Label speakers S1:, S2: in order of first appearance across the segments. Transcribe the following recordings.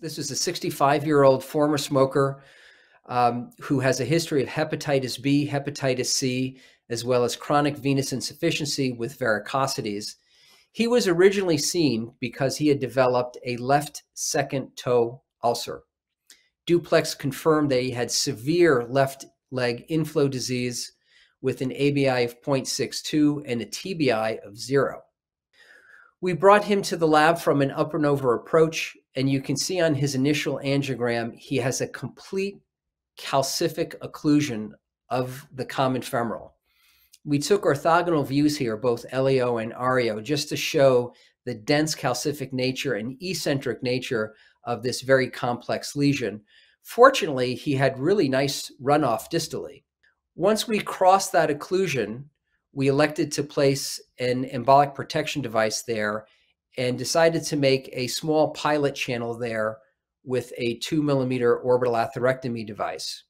S1: This is a 65 year old former smoker um, who has a history of hepatitis B, hepatitis C, as well as chronic venous insufficiency with varicosities. He was originally seen because he had developed a left second toe ulcer. Duplex confirmed that he had severe left leg inflow disease with an ABI of 0.62 and a TBI of zero. We brought him to the lab from an upper and over approach, and you can see on his initial angiogram, he has a complete calcific occlusion of the common femoral. We took orthogonal views here, both LAO and RAO, just to show the dense calcific nature and eccentric nature of this very complex lesion. Fortunately, he had really nice runoff distally. Once we crossed that occlusion, we elected to place an embolic protection device there and decided to make a small pilot channel there with a two millimeter orbital atherectomy device.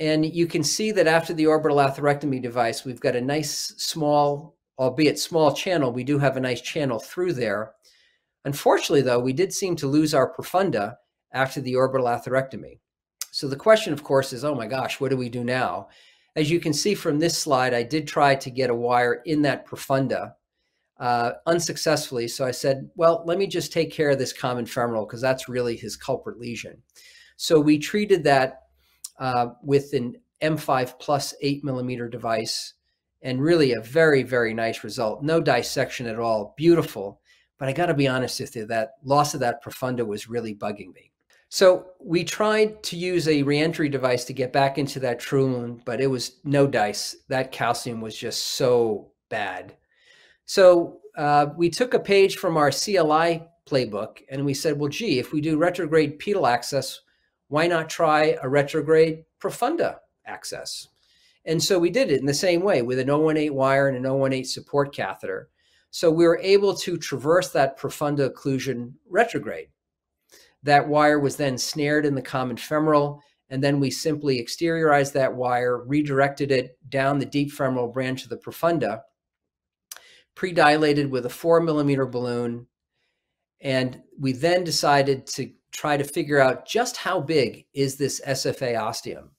S1: And you can see that after the orbital atherectomy device, we've got a nice small, albeit small channel. We do have a nice channel through there. Unfortunately, though, we did seem to lose our profunda after the orbital atherectomy. So the question, of course, is, oh my gosh, what do we do now? As you can see from this slide, I did try to get a wire in that profunda uh, unsuccessfully. So I said, well, let me just take care of this common femoral because that's really his culprit lesion. So we treated that uh, with an M5 plus 8 millimeter device and really a very, very nice result. No dissection at all. Beautiful. But I got to be honest with you, that loss of that profunda was really bugging me. So we tried to use a reentry device to get back into that true but it was no dice. That calcium was just so bad. So uh, we took a page from our CLI playbook and we said, well, gee, if we do retrograde pedal access, why not try a retrograde profunda access? And so we did it in the same way with an 018 wire and an 018 support catheter. So we were able to traverse that profunda occlusion retrograde. That wire was then snared in the common femoral, and then we simply exteriorized that wire, redirected it down the deep femoral branch of the profunda, pre-dilated with a four millimeter balloon. And we then decided to try to figure out just how big is this SFA ostium.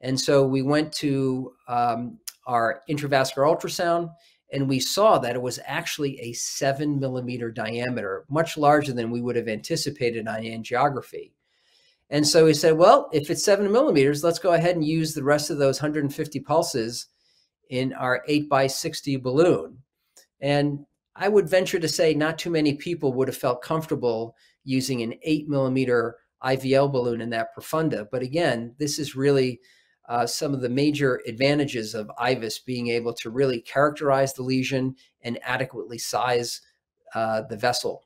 S1: And so we went to um, our intravascular ultrasound and we saw that it was actually a seven millimeter diameter, much larger than we would have anticipated on angiography. And so we said, well, if it's seven millimeters, let's go ahead and use the rest of those 150 pulses in our 8 by 60 balloon. And I would venture to say not too many people would have felt comfortable using an 8 millimeter IVL balloon in that profunda. But again, this is really uh, some of the major advantages of IVUS being able to really characterize the lesion and adequately size uh, the vessel.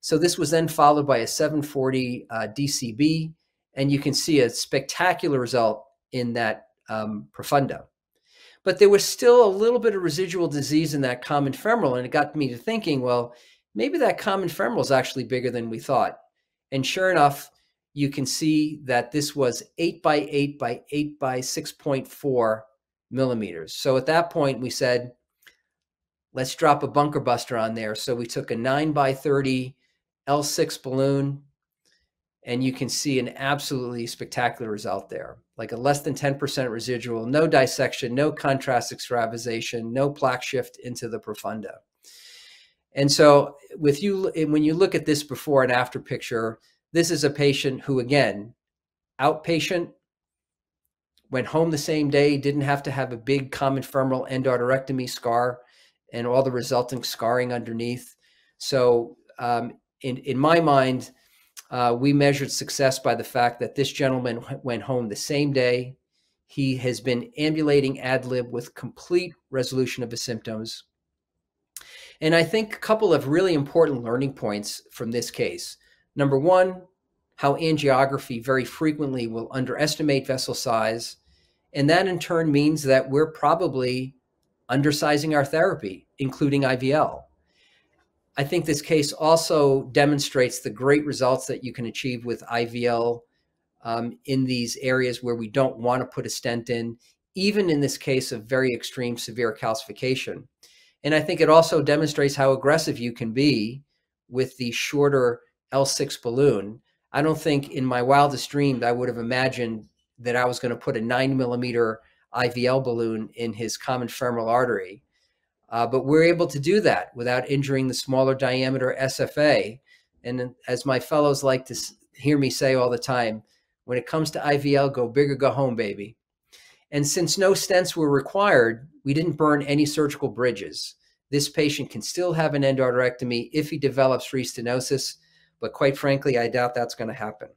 S1: So this was then followed by a 740 uh, DCB, and you can see a spectacular result in that um, profunda. But there was still a little bit of residual disease in that common femoral, and it got me to thinking, well, maybe that common femoral is actually bigger than we thought. And sure enough, you can see that this was 8 by 8 by 8 by 6.4 millimeters. So at that point, we said, let's drop a bunker buster on there. So we took a 9 by 30 L6 balloon, and you can see an absolutely spectacular result there. Like a less than 10% residual, no dissection, no contrast extravasation, no plaque shift into the profunda. And so with you, when you look at this before and after picture, this is a patient who, again, outpatient, went home the same day, didn't have to have a big common femoral endarterectomy scar and all the resulting scarring underneath. So, um, in, in my mind, uh, we measured success by the fact that this gentleman went home the same day. He has been ambulating ad lib with complete resolution of his symptoms. And I think a couple of really important learning points from this case. Number one, how angiography very frequently will underestimate vessel size. And that in turn means that we're probably undersizing our therapy, including IVL. I think this case also demonstrates the great results that you can achieve with IVL um, in these areas where we don't want to put a stent in, even in this case of very extreme severe calcification. And I think it also demonstrates how aggressive you can be with the shorter L6 balloon I don't think in my wildest dreams I would have imagined that I was going to put a nine millimeter IVL balloon in his common femoral artery. Uh, but we're able to do that without injuring the smaller diameter SFA. And as my fellows like to hear me say all the time, when it comes to IVL, go big or go home, baby. And since no stents were required, we didn't burn any surgical bridges. This patient can still have an endarterectomy if he develops restenosis, but quite frankly, I doubt that's going to happen.